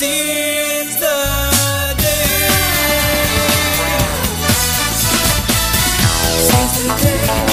seems the day. Seems the day.